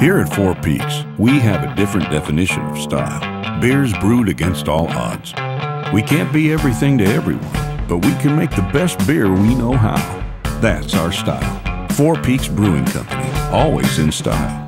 Here at Four Peaks, we have a different definition of style. Beers brewed against all odds. We can't be everything to everyone, but we can make the best beer we know how. That's our style. Four Peaks Brewing Company, always in style.